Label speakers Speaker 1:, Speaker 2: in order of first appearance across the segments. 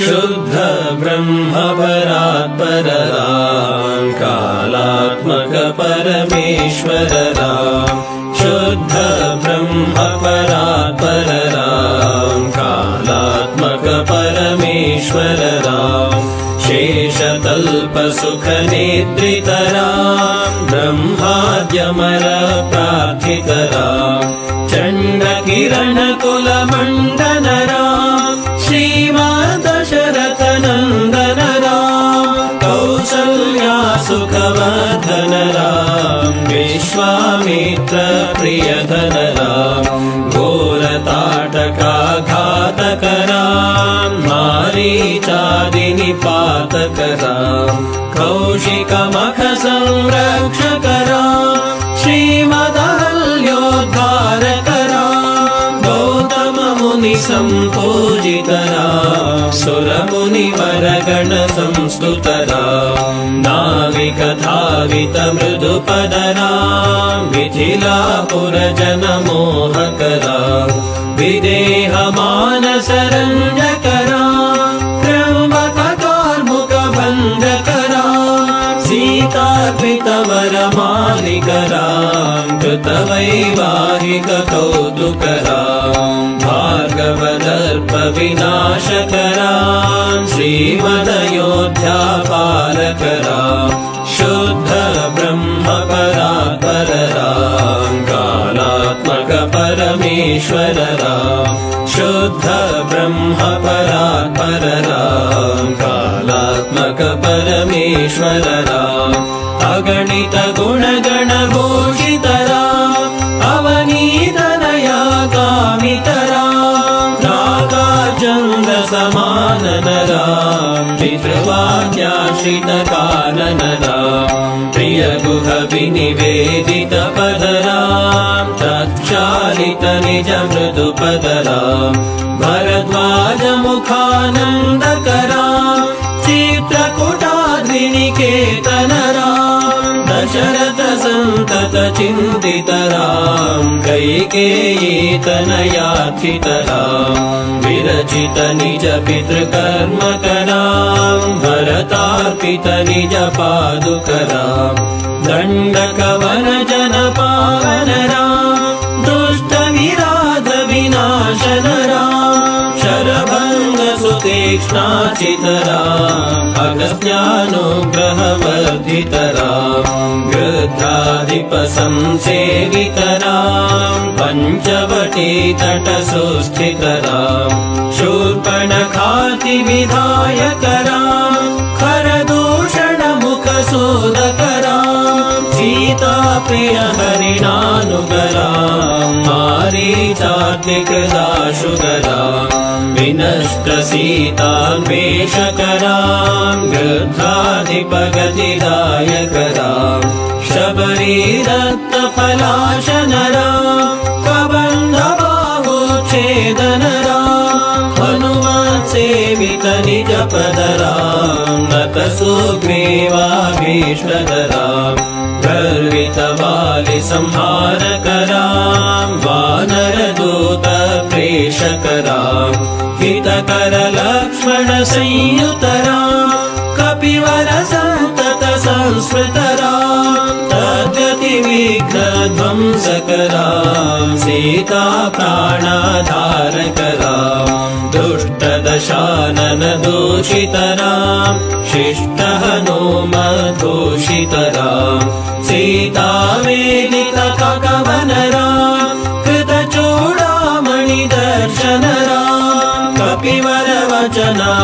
Speaker 1: शुद्ध ब्रह्म परात्परराम कालात्मक परमेश्वर राम शुद्ध ब्रह्म परात्परराम कालात्मक परमेश्वर राम शेषतल्पसुखनेद्रितराम् ब्रह्माद्यमर प्रार्थितरा चण्डकिरणकुलमण्डनरा कौसल्या सुखवर्धनरा विश्वामित्र प्रियधनरा घोरताटकाघातकरा मारीचादिनिपातकरा कौशिकमख संरक्षकरा श्रीमदहल्योद्धारकरा सुरमुनिवरगण संस्तुतरा नाविकधावित मृदुपदरा मिथिलापुरजनमोहकरा विदेह मानसरञ्जकरा त्र्यम्बककार्मुकभञ्जकरा सीताकृतवरमालिकरा कृतवैवाहिककौतुकरा भार्गवदर्पविनाशकरा श्रीमदयोध्यापालकरा शुद्ध ब्रह्मपरापररा कालात्मक परमेश्वररा शुद्ध ब्रह्म परात्पररा कालात्मक परमेश्वररा अगणित गुणगणभूषितरा पितृवाक्याश्रितकाननरा प्रियगुहविनिवेदितपदरा मृदुपदरा भरद्वाजमुखानन्दकरा चित्रकुटाद्रिनिकेतनरा दशरथ सन्तत चिन्तितराम् कैकेयीतनयाथितराम् विरचित निज पितृकर्मकराम् भरतार्पित निज पादुकराम् दण्डकवन जनपावनरा सुतीक्ष्णाचितरा अगस्त्यानुग्रहवर्धितरा गृध्राधिप संसेवितरा पञ्चवटी तटसुस्थितरा शूर्पणखाति प्रिय हरिणानुगरा मारीचात्मिकृदाशुगरा विनष्ट सीतान्वेषकरा गृध्राधिपगतिदायकरा शबरीरक्तफलाशनरा कबन्धबाहुच्छेदनरा हनुमत्सेवित गर्वितवालि संहारकरा वानरदूत प्रेषकरा हितकर लक्ष्मण संयुतरा कपिवर सन्तत संस्मृतरा तद्गति विघ्नध्वंसकरा सीता प्राणाधारकरा दुष्टदशानन दूषितरा शिष्ट हनुमधूषितरा सीता वेदितकवनरा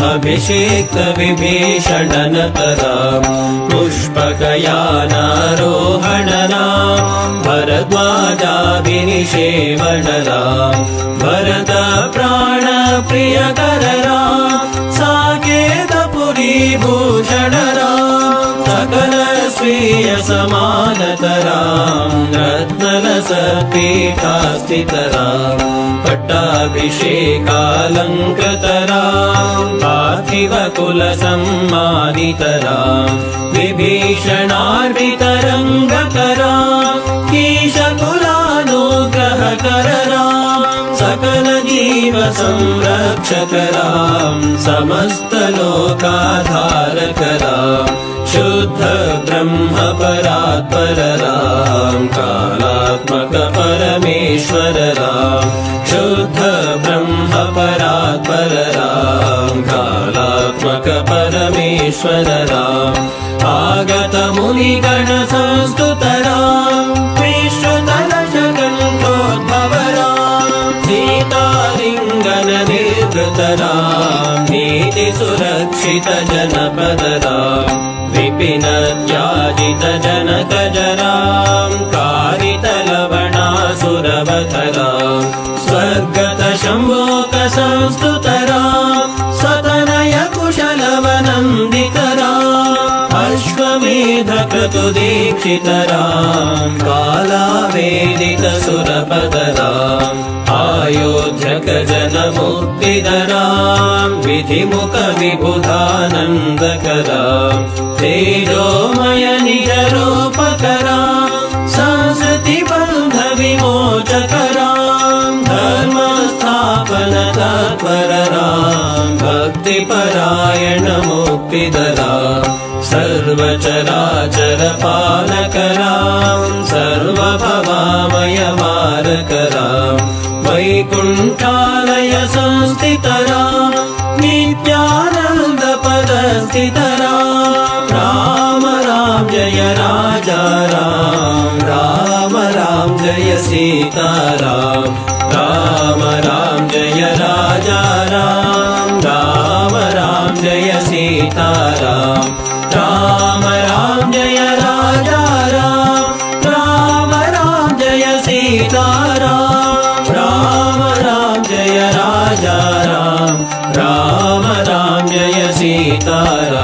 Speaker 1: संस्तुतरा हस्तित दशरथ वीक्षितरा सीता दर्श मोदितराम् अभिषेक्त विभीषणनतरा पुष्पकयानारोहणना भरद्वाजाभिनिषेवणरा भरत प्राणप्रियकररा साकेतपुरी भूषणरा सकल स्वीय समानतरा रत्नलसपीठास्थितरा पट्टाभिषेकालङ्कृतरा पार्थिवकुलसम्मानितरा विभीषणार्पितरङ्गकरा कीशकुलानुग्रहकररा सकल जीव संरक्षकराम् ब्रह्म परात्परराम् कालात्मक परमेश्वरराम् शुद्ध ब्रह्म परात्परराम् कालात्मक परमेश्वरराम् आगत मुनिगण संस्तुतराम् विश्वतलशकण्ठोद्भवराम् सीतालिङ्गन निर्वृतराम् नीति सुरक्षित जनपदराम् विपिन कारितलवणासुरवतराम् स्वर्गत शम्भोक संस्तुतराम् सतनय कुशलवनन्दितरा अश्वमेधक्रतुदीक्षितराम् कालावेदित सुरपदराम् आयोध्यक सर्वचराचर पालकराम् सर्वभवामय मारकराम् वैकुण्ठालय संस्थितराम् नित्यानन्द पदस्थितराम् राम राम जय राजा राम राम राम जय सीताराम राम राम जय राजा राम राम राम जय सीताराम सीताराम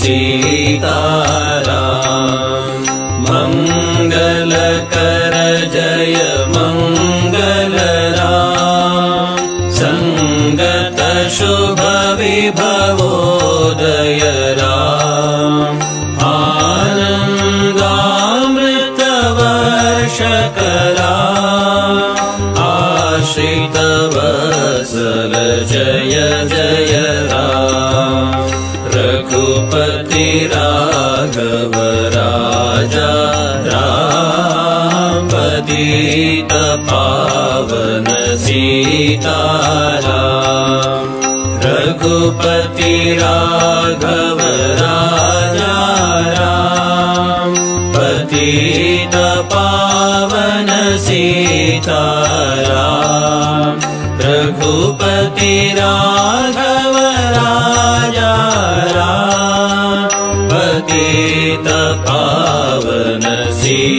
Speaker 1: सीताराम। मङ्गल कर जय मङ्गल राम सङ्गत शुभ विभवोदय राम आनन्दामृतवर्षकरा पतित पावन सीताराम रघुपति राघव राजा राम पतित पावन सीताराम रघुपति राघव राजा राम पतित पावन सीता